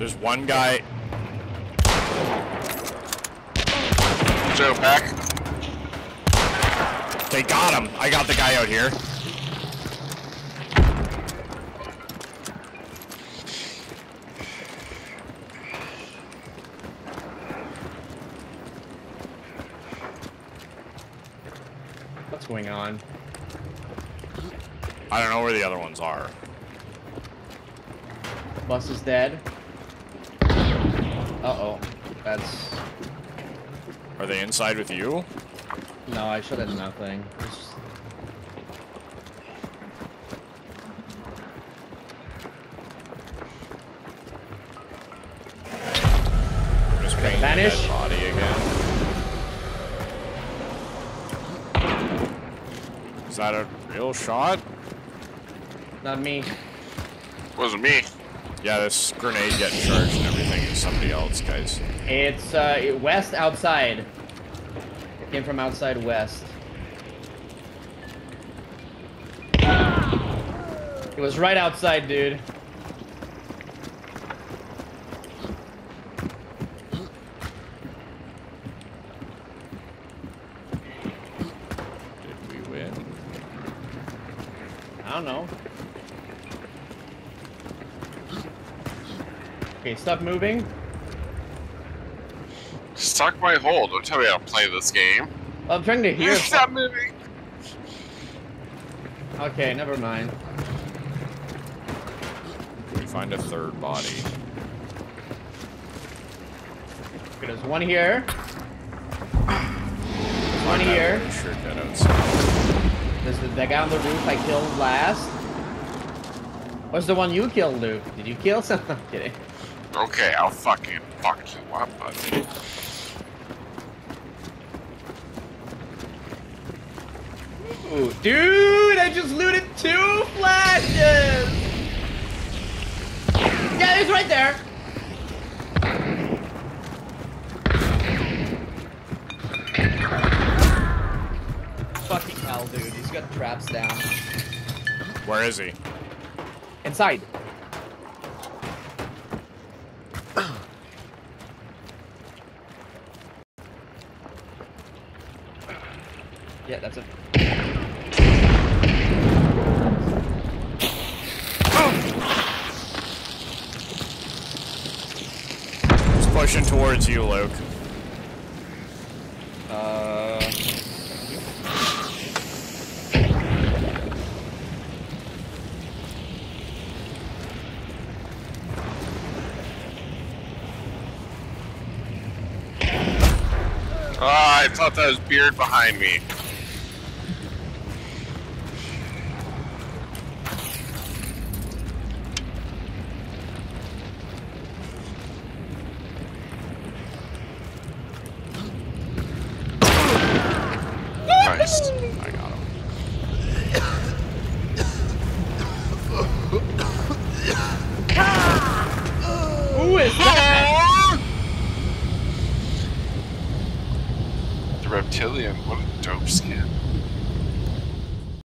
There's one guy. Joe, back. They got him. I got the guy out here. What's going on? I don't know where the other ones are. Bus is dead. Uh-oh. That's... Are they inside with you? No, I should have nothing. Just... Just Vanish? body again. Is that a real shot? Not me. Wasn't me. Yeah, this grenade getting charged and everything is somebody else, guys. It's, uh, west outside. It came from outside west. It was right outside, dude. Did we win? I don't know. Okay, stop moving. Stuck my hold. Don't tell me how to play this game. I'm trying to hear. Stop moving. Okay, never mind. We find a third body? Okay, there's one here. One here. where the Shirt got outside. There's the, the guy on the roof I killed last. What's the one you killed, Luke? Did you kill someone? I'm kidding. Okay, I'll fucking fuck you up, buddy. Ooh, dude, I just looted two flashes! Yeah, it's right there! Fucking hell, dude. He's got traps down. Where is he? Inside. Yeah, that's it. He's pushing towards you, Luke. Uh. Ah, I thought that was beard behind me. I got him. Who is that? The reptilian. What a dope skin.